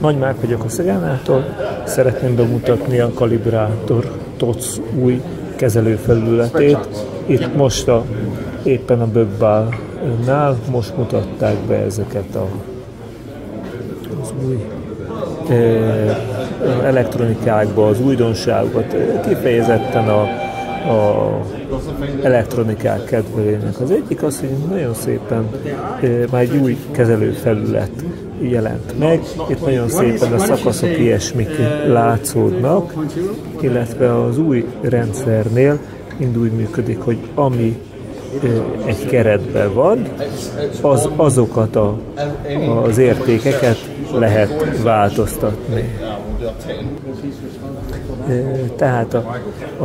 Nagy Márk vagyok a Szegánától, szeretném bemutatni a kalibrátor TOC új kezelőfelületét. Itt most a, éppen a Bögbálnál most mutatták be ezeket a, az új elektronikákba, az újdonságokat, kifejezetten a, a elektronikák kedvelőjének. Az egyik az, hogy nagyon szépen már egy új kezelőfelület jelent meg. Itt nagyon szépen a szakaszok ilyesmik látszódnak, illetve az új rendszernél mind úgy működik, hogy ami egy keretben van, az, azokat a, az értékeket lehet változtatni. Tehát a,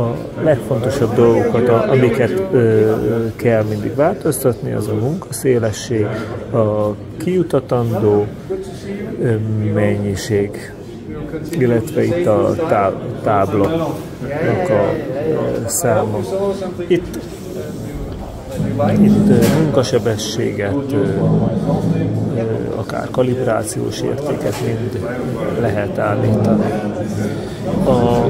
a legfontosabb dolgokat, amiket ö, kell mindig változtatni, az a munkaszélesség, a kiutatandó ö, mennyiség, illetve itt a tá, táblanak a ö, száma. Itt itt munkasebességet, akár kalibrációs értéket mind lehet állítani. A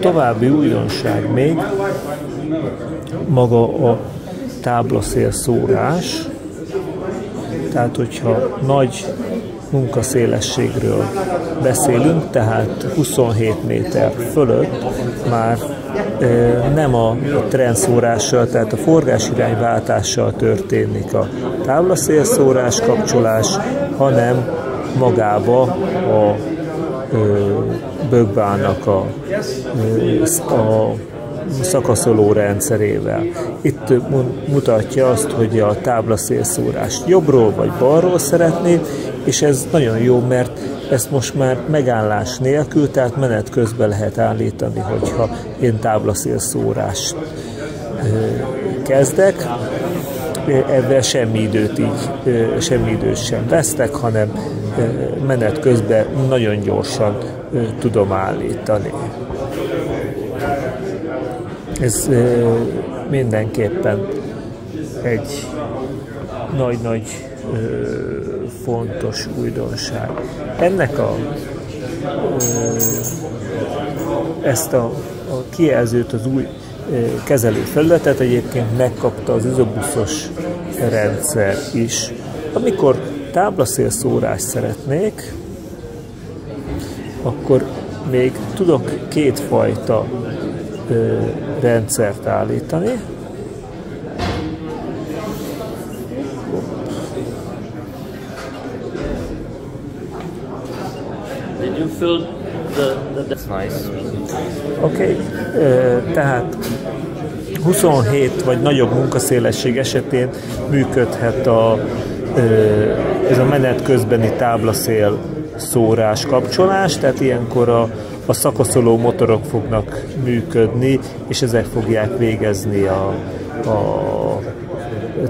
további újdonság még maga a táblaszél szórás, tehát hogyha nagy munkaszélességről beszélünk, tehát 27 méter fölött már nem a trendszórással, tehát a forgásirány történik a táblaszélszórás kapcsolás, hanem magába a bögbának a, a szakaszoló rendszerével. Itt mutatja azt, hogy a táblaszélszórást jobbról vagy balról szeretné, és ez nagyon jó, mert ezt most már megállás nélkül, tehát menet közben lehet állítani, hogyha én táblaszélszórást kezdek, ebben semmi időt így, semmi időt sem vesztek, hanem menet közben nagyon gyorsan tudom állítani. Ez mindenképpen egy nagy-nagy fontos újdonság. Ennek a ezt a, a kijelzőt, az új kezelőfelületet egyébként megkapta az izobuszos rendszer is. Amikor táblaszélszórás szeretnék, akkor még tudok kétfajta ö, rendszert állítani. Did you fill the, the that's nice. Oké, okay. tehát 27 vagy nagyobb munkaszélesség esetén működhet a, ez a menet közbeni táblaszél szórás kapcsolás, tehát ilyenkor a, a szakaszoló motorok fognak működni, és ezek fogják végezni a, a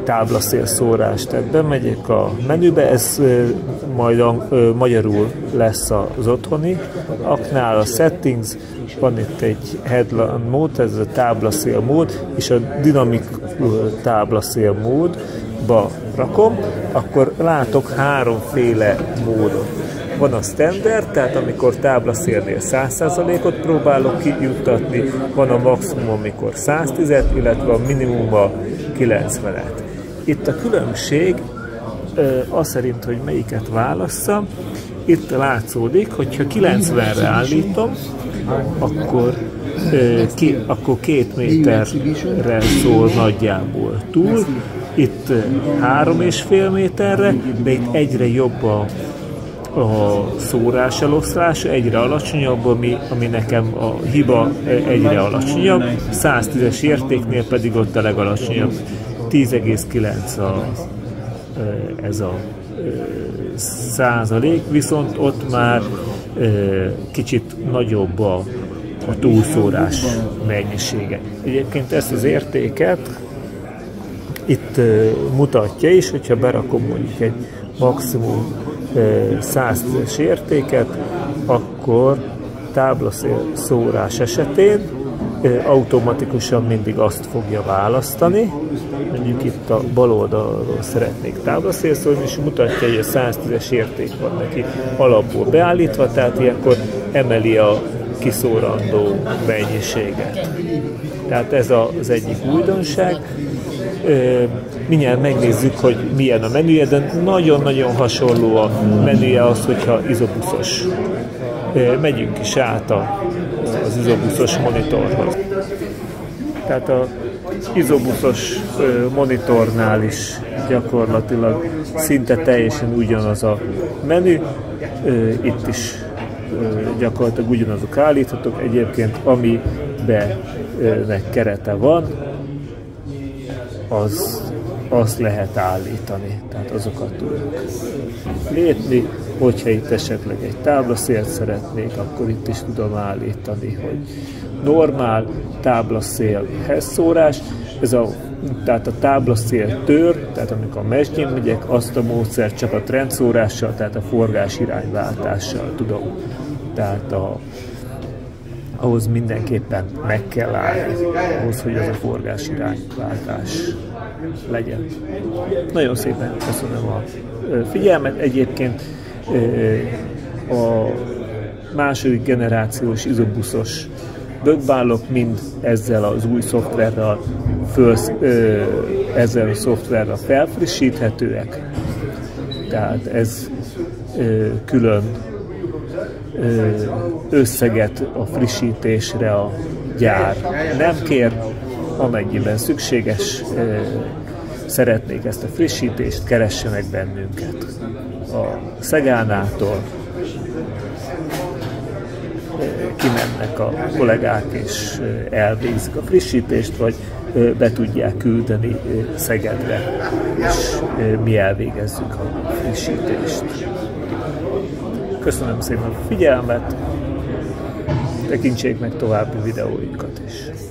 táblaszél szórást. Tehát bemegyek a menübe, ez majd a, magyarul lesz az otthoni aknál, a settings, van itt egy headline mód, ez a táblaszél mód, és a dinamik táblaszél módba rakom, akkor látok háromféle módot. Van a standard, tehát amikor táblaszélnél 100%-ot próbálok kijuttatni, van a maximum, amikor 110-et, illetve a minimum a 90-et. Itt a különbség az szerint, hogy melyiket válasszam, itt látszódik, hogyha 90-re állítom, akkor, ki, akkor két méterre szól nagyjából túl, itt három és fél méterre, de itt egyre jobb a, szórás eloszlása, egyre alacsonyabb, ami, ami nekem a hiba egyre alacsonyabb, 110-es értéknél pedig ott a legalacsonyabb. 10,9 a, ez a százalék, viszont ott már kicsit nagyobb a, a túlszórás mennyisége. Egyébként ezt az értéket itt mutatja is, hogyha berakom mondjuk egy maximum 110-es értéket, akkor táblaszórás esetén automatikusan mindig azt fogja választani. Mondjuk itt a bal oldalról szeretnék táblaszélszólni, és mutatja, hogy a 110-es érték van neki alapból beállítva, tehát ilyenkor emeli a kiszórandó mennyiséget. Tehát ez az egyik újdonság. Mindjárt megnézzük, hogy milyen a menüje, de nagyon-nagyon hasonló a menüje az, hogyha izobuszos. Megyünk is át az izobuszos monitorhoz. Tehát a izobuszos monitornál is gyakorlatilag szinte teljesen ugyanaz a menü. Itt is gyakorlatilag ugyanazok állíthatók. Egyébként amiben kerete van, az, azt lehet állítani, tehát azokat tudjuk lépni. Hogyha itt esetleg egy táblaszélt szeretnék, akkor itt is tudom állítani, hogy normál táblaszélhez szórás, ez a, tehát a táblaszél tör, tehát amikor a mesdjén megyek, azt a módszert csak a trendszórással, tehát a forgás irányváltással tudom. Tehát a, ahhoz mindenképpen meg kell állni, ahhoz, hogy az a forgás irányváltás legyen. Nagyon szépen köszönöm a figyelmet. Egyébként a második generációs izobuszos bögbálok mind ezzel az új szoftverrel, föl, ezzel a szoftverrel felfrissíthetőek. Tehát ez külön összeget a frissítésre a gyár nem kér, amennyiben szükséges, szeretnék ezt a frissítést, keressenek bennünket. A Szegánától kimennek a kollégák és elvégzik a frissítést, vagy be tudják küldeni Szegedre, és mi elvégezzük a frissítést. Köszönöm szépen a figyelmet, tekintsék meg további videóinkat is.